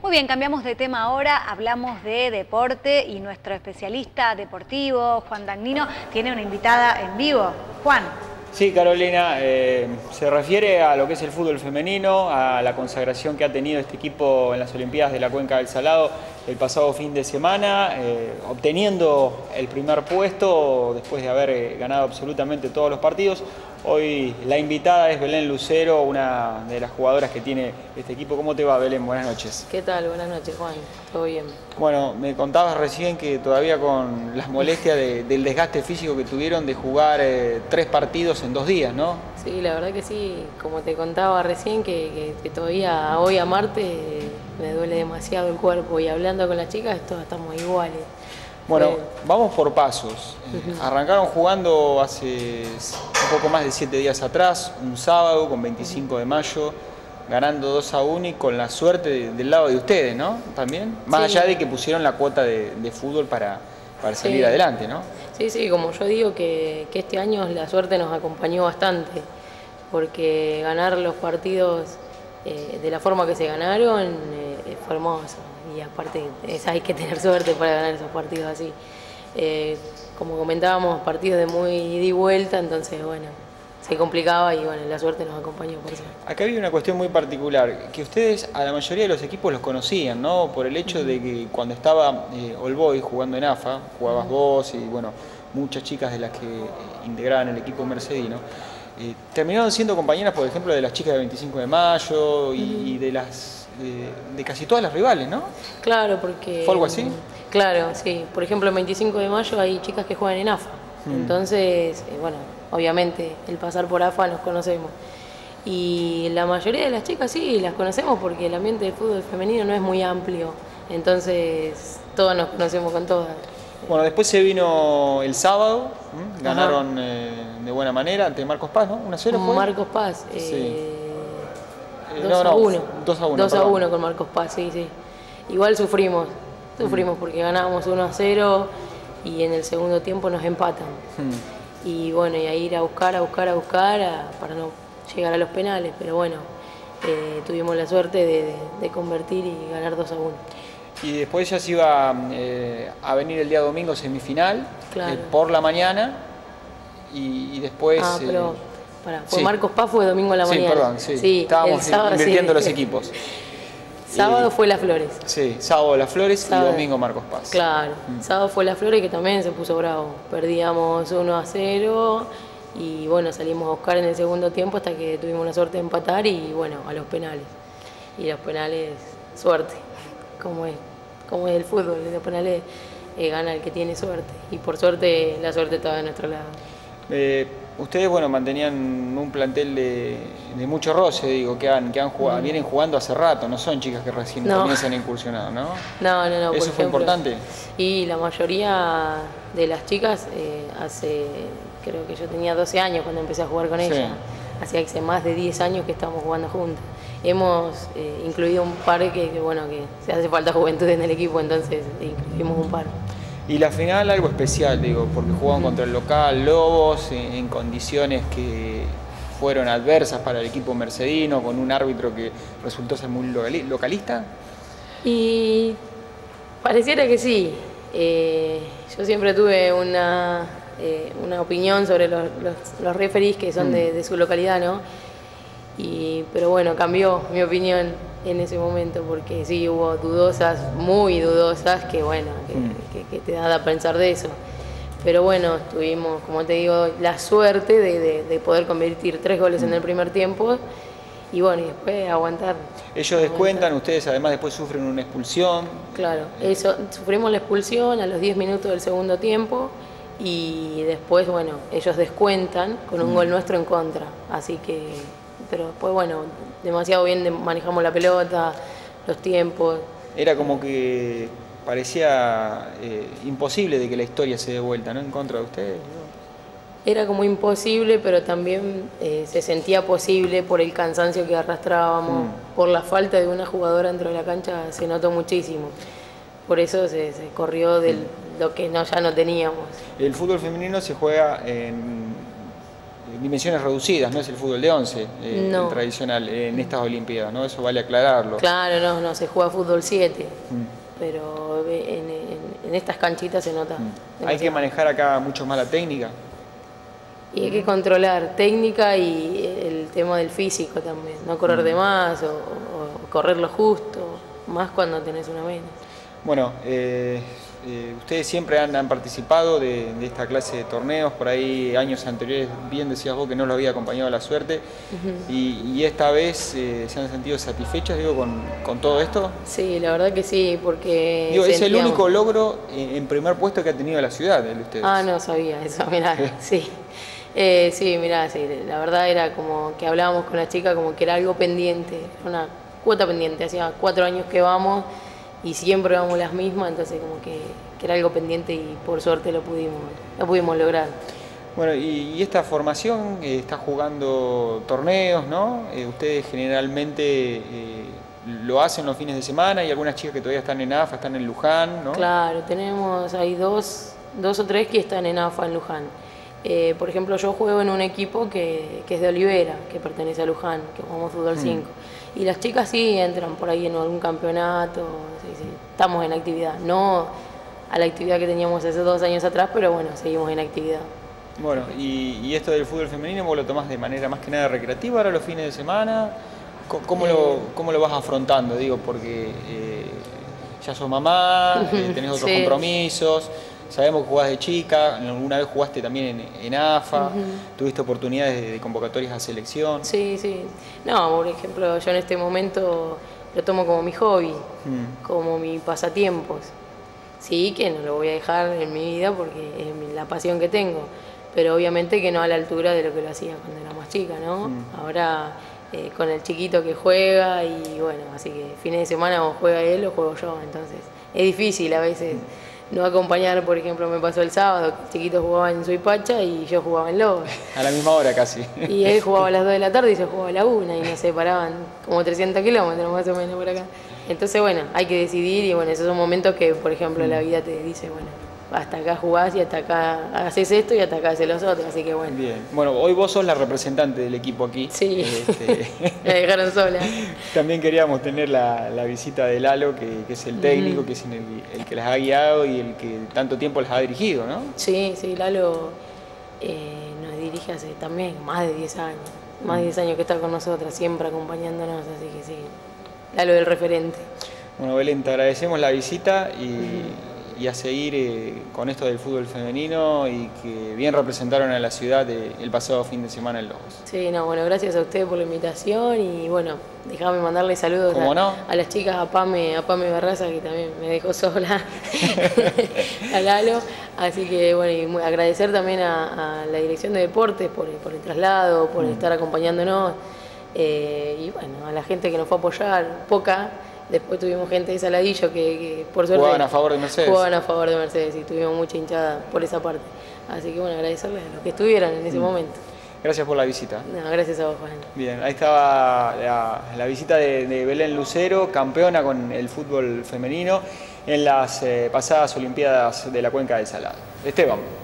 Muy bien, cambiamos de tema ahora, hablamos de deporte y nuestro especialista deportivo, Juan Dagnino, tiene una invitada en vivo. Juan. Sí, Carolina, eh, se refiere a lo que es el fútbol femenino, a la consagración que ha tenido este equipo en las Olimpiadas de la Cuenca del Salado el pasado fin de semana, eh, obteniendo el primer puesto después de haber eh, ganado absolutamente todos los partidos. Hoy la invitada es Belén Lucero, una de las jugadoras que tiene este equipo. ¿Cómo te va, Belén? Buenas noches. ¿Qué tal? Buenas noches, Juan. ¿Todo bien? Bueno, me contabas recién que todavía con las molestias del desgaste físico que tuvieron de jugar eh, tres partidos en dos días, ¿no? Sí, la verdad que sí. Como te contaba recién, que, todavía hoy a Marte me duele demasiado el cuerpo y hablando con las chicas todos estamos iguales. Bueno, vamos por pasos. Arrancaron jugando hace un poco más de siete días atrás, un sábado con 25 de mayo, ganando 2 a 1 y con la suerte del lado de ustedes, ¿no? También. Más allá de que pusieron la cuota de, fútbol para, salir adelante, ¿no? Sí, sí, como yo digo que, este año la suerte nos acompañó bastante, porque ganar los partidos eh, de la forma que se ganaron eh, fue hermoso y aparte hay que tener suerte para ganar esos partidos así. Eh, como comentábamos, partidos de muy ida y vuelta, entonces bueno, se complicaba y bueno, la suerte nos acompañó por eso. Acá había una cuestión muy particular, que ustedes a la mayoría de los equipos los conocían, ¿no? Por el hecho de que cuando estaba eh, Boy jugando en AFA, jugabas vos y bueno, muchas chicas de las que integraban el equipo mercedino, eh, terminaron siendo compañeras, por ejemplo, de las chicas de 25 de mayo y de las de, casi todas las rivales, ¿no? Claro, porque... ¿Fue algo así? Claro, sí. Por ejemplo, el 25 de mayo hay chicas que juegan en AFA. Mm. Entonces, eh, bueno, obviamente el pasar por AFA nos conocemos. Y la mayoría de las chicas sí, las conocemos porque el ambiente del fútbol femenino no es muy amplio. Entonces, todas nos conocemos con todas. Bueno, después se vino el sábado, ganaron eh, de buena manera ante Marcos Paz, ¿no? ¿Una 0 fue? Marcos Paz. Eh, 2 a 1. 2 a 1. 2 a 1 con Marcos Paz, sí, sí. Igual sufrimos, sufrimos mm. porque ganábamos 1 a 0 y en el segundo tiempo nos empatan. Mm. Y bueno, y a ir a buscar, a buscar, a buscar para no llegar a los penales, pero bueno, eh, tuvimos la suerte de, de, convertir y ganar 2 a 1. Y después ya se iba eh, a venir el día domingo semifinal, claro. eh, por la mañana, y, y después... Ah, pero eh, fue Marcos Paz, fue domingo a la mañana. Sí, perdón, sí. Estábamos invirtiendo los equipos. Sábado fue Las Flores. Sí, sábado Las Flores y domingo Marcos Paz. Claro, mm. sábado fue Las Flores que también se puso bravo. Perdíamos 1 a 0 y bueno, salimos a buscar en el segundo tiempo hasta que tuvimos la suerte de empatar y bueno, a los penales. Y los penales, suerte, como es, como es el fútbol, los penales eh, gana el que tiene suerte y por suerte la suerte estaba de nuestro lado. Eh, ustedes, bueno, mantenían un plantel de, mucho roce, digo, que, han, que han jugado, mm. vienen jugando hace rato, no son chicas que recién comienzan a incursionar, ¿no? No, no, no. ¿Eso fue importante? Y la mayoría de las chicas, eh, hace, creo que yo tenía 12 años cuando empecé a jugar con ellas, hacía hace más de 10 años que estamos jugando juntas. Hemos eh, incluido un par que, que, bueno, que se hace falta juventud en el equipo, entonces incluimos un par. Y la final algo especial, digo, porque jugaban contra el local Lobos en, condiciones que fueron adversas para el equipo mercedino, con un árbitro que resultó ser muy localista. Y pareciera que sí. Eh, yo siempre tuve una, eh, una opinión sobre los, los, referees que son de, mm. de, su localidad, ¿no? Y, pero bueno, cambió mi opinión en ese momento, porque sí hubo dudosas, muy dudosas, que bueno, que, mm. te da a pensar de eso. Pero bueno, tuvimos, como te digo, la suerte de, poder convertir tres goles en el mm. primer tiempo y bueno, y después aguantar. Ellos descuentan, ustedes además después sufren una expulsión. Claro, eso, sufrimos la expulsión a los 10 minutos del segundo tiempo y después, bueno, ellos descuentan con un mm. gol nuestro en contra. Así que, pero después, bueno, demasiado bien manejamos la pelota, los tiempos. Era como que parecía eh, imposible de que la historia se dé vuelta, ¿no? En contra de ustedes. Era como imposible, pero también eh, se sentía posible por el cansancio que arrastrábamos, mm. por la falta de una jugadora dentro de la cancha, se notó muchísimo. Por eso se, corrió de mm. lo que no, ya no teníamos. El fútbol femenino se juega en dimensiones reducidas, no es el fútbol de 11 eh, No. tradicional en estas Olimpiadas, ¿no? Eso vale aclararlo. Claro, no, no, se juega fútbol 7, Mm. pero en, en- en estas canchitas se nota. Hay que manejar acá mucho más la técnica. Y hay que controlar técnica y el tema del físico también, no Mm. correr de más o, o correr lo justo, más cuando tenés una vena. Bueno, eh, eh, ustedes siempre han, han participado de, de esta clase de torneos, por ahí años anteriores bien decías vos que no lo había acompañado la suerte y, y esta vez eh, se han sentido satisfechos digo, con, con todo esto. Sí, la verdad que sí, porque... Digo, es el único logro en, en primer puesto que ha tenido la ciudad, el de ustedes. Ah, no sabía eso, mirá, sí. Eh, sí, mirá, sí, la verdad era como que hablábamos con la chica como que era algo pendiente, una cuota pendiente, hacía cuatro años que vamos y siempre vamos las mismas, entonces como que, que era algo pendiente y por suerte lo pudimos, lo pudimos lograr. Bueno, y, y esta formación eh, está jugando torneos, ¿no? Eh, ustedes generalmente eh, lo hacen los fines de semana y algunas chicas que todavía están en AFA, están en Luján, ¿no? Claro, tenemos, hay dos, dos o tres que están en AFA en Luján. Eh, por ejemplo, yo juego en un equipo que, que es de Olivera, que pertenece a Luján, que jugamos fútbol 5. Y las chicas sí entran por ahí en algún campeonato, sí, sí, estamos en actividad. No a la actividad que teníamos hace dos años atrás, pero bueno, seguimos en actividad. Bueno, y, y esto del fútbol femenino, ¿vos lo tomás de manera más que nada recreativa ahora los fines de semana? ¿Cómo, lo, cómo lo vas afrontando? Digo, porque eh, ya sos mamá, eh, tenés otros Sí. compromisos, sabemos que jugás de chica, alguna vez jugaste también en, en AFA, tuviste oportunidades de, de convocatorias a selección. Sí, sí. No, por ejemplo, yo en este momento lo tomo como mi hobby, Mm. como mi pasatiempos. Sí, que no lo voy a dejar en mi vida porque es la pasión que tengo, pero obviamente que no a la altura de lo que lo hacía cuando era más chica, ¿no? Ahora eh, con el chiquito que juega y bueno, así que fines de semana o juega él o juego yo, entonces es difícil a veces no acompañar, por ejemplo, me pasó el sábado, chiquito jugaba en Suipacha y yo jugaba en Lobos. A la misma hora casi. Y él jugaba a las 2 de la tarde y yo jugaba a la 1 y nos separaban como 300 kilómetros más o menos por acá. Entonces, bueno, hay que decidir y bueno, esos son momentos que, por ejemplo, la vida te dice, bueno, hasta acá jugás y hasta acá haces esto y hasta acá haces los otros, así que bueno, Bien. Bueno, hoy vos sos la representante del equipo aquí. sí, Este, la dejaron sola. También queríamos tener la, la visita de Lalo, que, que es el técnico, que es el, el que las ha guiado y el que tanto tiempo las ha dirigido, ¿no? Sí, sí, Lalo eh, nos dirige hace también más de 10 años, más de 10 años que está con nosotras, siempre acompañándonos, así que sí, Lalo es el referente. Bueno, Belén, te agradecemos la visita y, y a seguir eh, con esto del fútbol femenino y que bien representaron a la ciudad eh, el pasado fin de semana en Lobos. Sí, no, bueno, gracias a ustedes por la invitación y bueno, déjame mandarle saludos ¿Cómo a, no? a las chicas, a Pame, a Pame Barraza que también me dejó sola, a Lalo, así que bueno, y muy- agradecer también a, a la Dirección de Deportes por, por el traslado, Mm. por estar acompañándonos eh, y bueno, a la gente que nos fue a apoyar, poca, después tuvimos gente de Saladillo que, que por suerte Jugaban a favor de Mercedes. jugaban a favor de Mercedes y tuvimos mucha hinchada por esa parte, así que bueno, agradecerles a los que estuvieran en Mm. ese momento. Gracias por la visita. No, gracias a vos, Juan. Bien, ahí estaba la, la visita de, de Belén Lucero, campeona con el fútbol femenino en las eh, pasadas Olimpiadas de la Cuenca del Salado. Esteban.